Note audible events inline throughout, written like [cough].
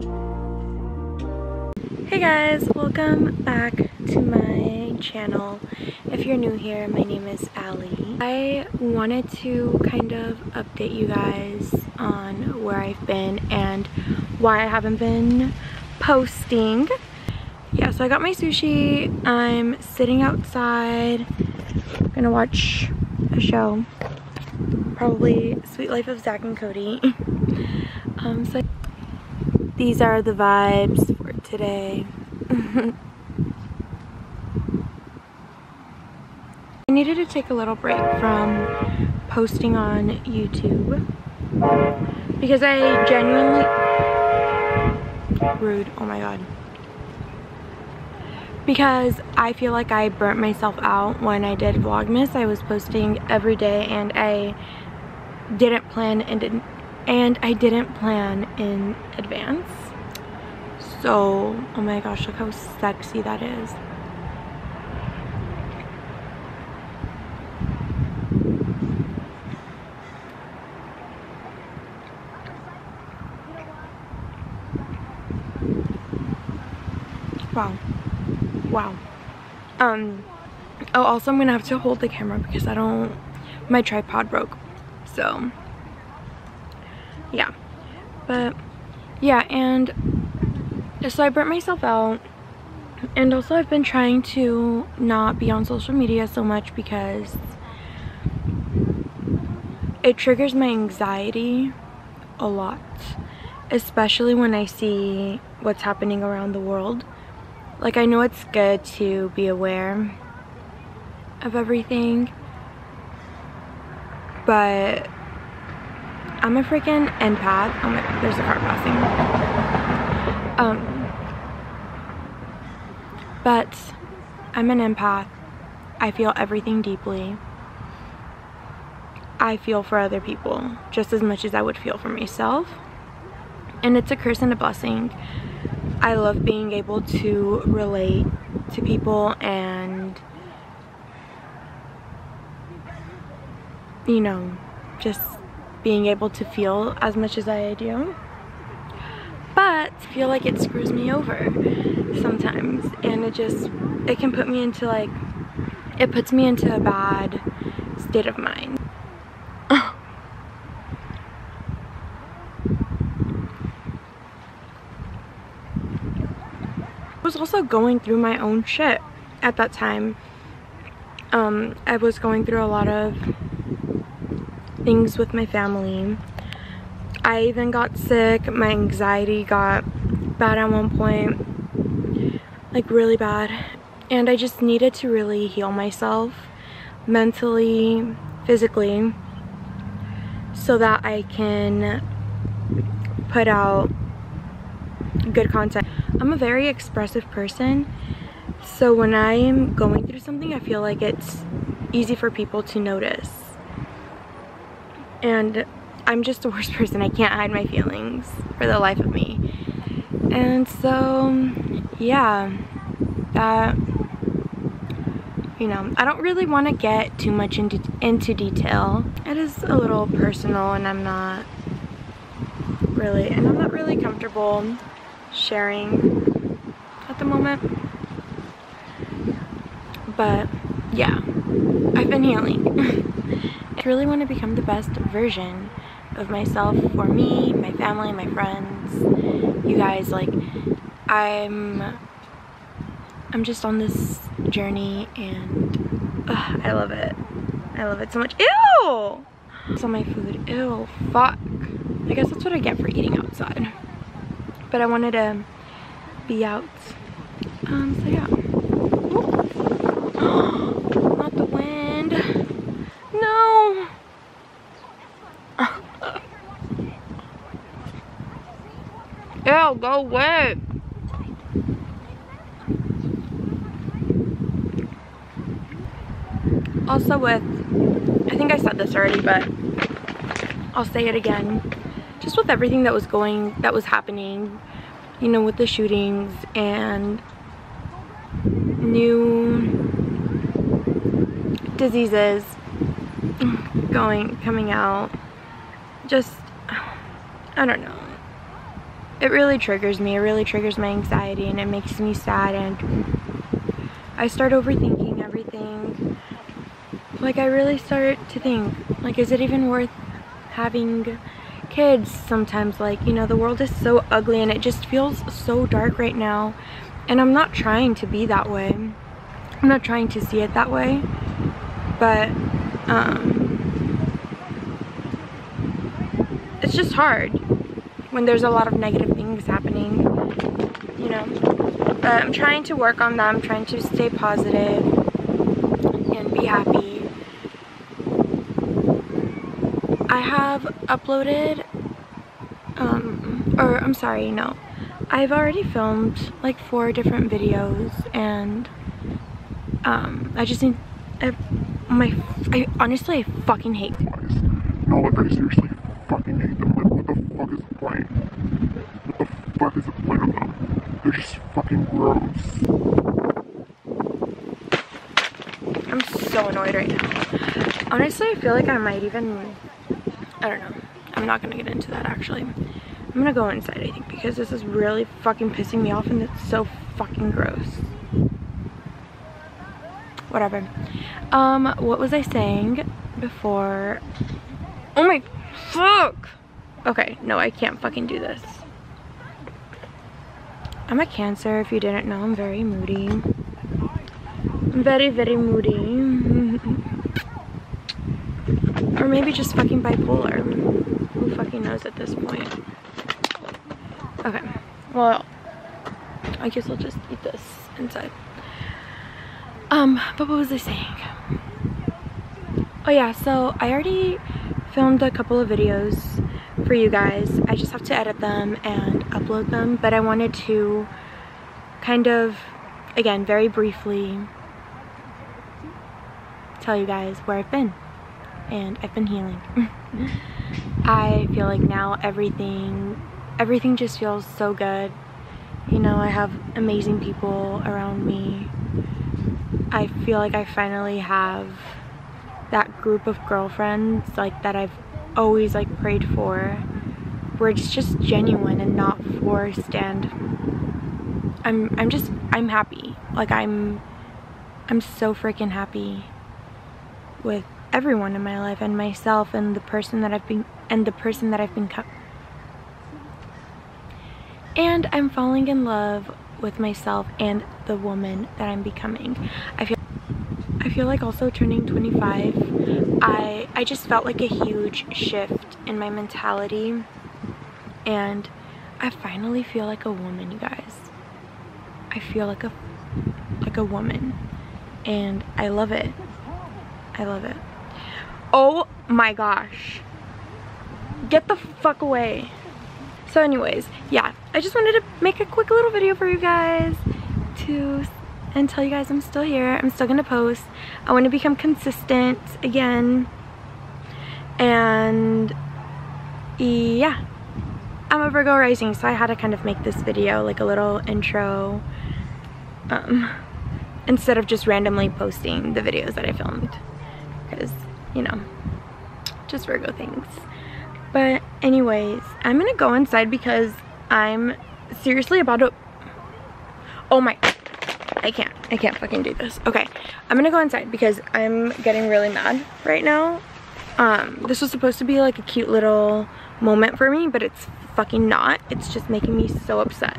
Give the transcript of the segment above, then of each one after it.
Hey guys, welcome back to my channel. If you're new here, my name is Allie. I wanted to kind of update you guys on where I've been and why I haven't been posting. Yeah, so I got my sushi. I'm sitting outside. I'm gonna watch a show. Probably Suite Life of Zack and Cody. [laughs] um, so these are the vibes for today. [laughs] I needed to take a little break from posting on YouTube because I genuinely rude oh my god because I feel like I burnt myself out when I did Vlogmas I was posting every day and I didn't plan and didn't and I didn't plan in advance. So oh my gosh look how sexy that is. Wow. Wow. Um oh also i'm gonna have to hold the camera because i don't my tripod broke. So but yeah and so i burnt myself out and also i've been trying to not be on social media so much because it triggers my anxiety a lot especially when i see what's happening around the world. Like I know it's good to be aware of everything but I'm a freaking empath. Oh my god there's a car passing. Um but I'm an empath. I feel everything deeply. I feel for other people just as much as I would feel for myself. And it's a curse and a blessing. I love being able to relate to people and you know just being able to feel as much as I do. But feel like it screws me over sometimes. And it just it can put me into like it puts me into a bad state of mind. [sighs] I was also going through my own shit at that time. Um, I was going through a lot of things with my family. I even got sick. My anxiety got bad at one point. Like really bad. And I just needed to really heal myself mentally, physically, so that I can put out good content. I'm a very expressive person, so when I am going through something, I feel like it's easy for people to notice. And I'm just the worst [laughs] person. I can't hide my feelings for the life of me. And so, yeah, that, you know, I don't really want to get too much into, into detail. It is a little personal and I'm not really, and I'm not really comfortable sharing at the moment. But yeah, I've been healing. [laughs] Really want to become the best version of myself for me, my family, my friends, you guys. Like, I'm, I'm just on this journey and uh, I love it. I love it so much. Ew! It's my food. Ew, fuck. I guess that's what I get for eating outside but I wanted to be out. Um, so yeah. Not the wind. No. Oh, Ew, go. Also with, I think I said this already, but I'll say it again just with everything that was going, that was happening, you know, with the shootings and new diseases going, coming out, just, I don't know. It really triggers me. It really triggers my anxiety and it makes me sad and I start overthinking everything. Like I really start to think, like is it even worth having kids sometimes? Like, you know, the world is so ugly and it just feels so dark right now. And I'm not trying to be that way. I'm not trying to see it that way. But, um, it's just hard when there's a lot of negative things happening, you know. But I'm trying to work on that. I'm trying to stay positive and be happy. I have uploaded, um, or I'm sorry, no. I've already filmed like four different videos and um, I just need, I, my, I honestly I fucking hate No, like I seriously fucking hate them. Fuck is the point? What the fuck is the point of them? They're just fucking gross. I'm so annoyed right now. Honestly, I feel like I might even, I don't know. I'm not gonna get into that actually. I'm gonna go inside, I think, because this is really fucking pissing me off and it's so fucking gross. Whatever. Um, what was I saying before? Oh my fuck! Okay, no, I can't fucking do this. I'm a cancer, if you didn't know. I'm very moody. I'm very, very moody. [laughs] or maybe just fucking bipolar. Who fucking knows at this point? Okay, well, I guess I'll just eat this inside. Um, but what was I saying? Oh yeah, so I already filmed a couple of videos for you guys. I just have to edit them and upload them, but I wanted to kind of, again, very briefly tell you guys where I've been. And I've been healing. [laughs] I feel like now everything, everything just feels so good. You know, I have amazing people around me. I feel like I finally have that group of girlfriends like that I've always like prayed for where it's just genuine and not forced and I'm I'm just I'm happy. Like I'm I'm so freaking happy with everyone in my life and myself and the person that I've been and the person that I've become. And I'm falling in love with myself and the woman that I'm becoming. I feel feel like also turning 25, I, I just felt like a huge shift in my mentality and I finally feel like a woman, you guys. I feel like a, like a woman and I love it. I love it. Oh my gosh. Get the fuck away. So anyways, yeah, I just wanted to make a quick little video for you guys to and tell you guys I'm still here. I'm still gonna post. I want to become consistent again. And yeah, I'm a Virgo rising, so I had to kind of make this video like a little intro um, instead of just randomly posting the videos that I filmed because, you know, just Virgo things. But anyways, I'm gonna go inside because I'm seriously about to, oh my, I can't. I can't fucking do this. Okay, I'm gonna go inside because I'm getting really mad right now. Um, this was supposed to be like a cute little moment for me, but it's fucking not. It's just making me so upset.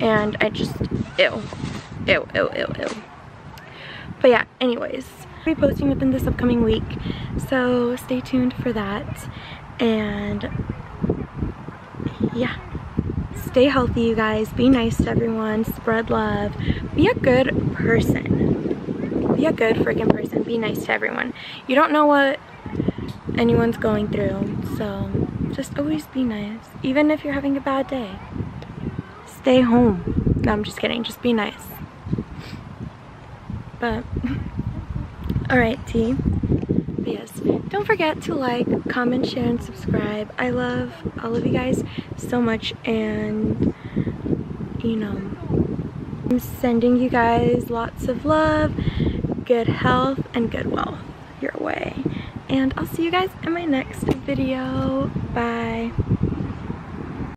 And I just, ew. Ew, ew, ew, ew. But yeah, anyways, I'll be posting within this upcoming week, so stay tuned for that. And yeah stay healthy you guys. Be nice to everyone. Spread love. Be a good person. Be a good freaking person. Be nice to everyone. You don't know what anyone's going through so just always be nice. Even if you're having a bad day stay home. No i'm just kidding. Just be nice. But [laughs] all right t yes. Don't forget to like comment share and subscribe. I love all of you guys so much and you know i'm sending you guys lots of love good health and good wealth your way. And i'll see you guys in my next video. Bye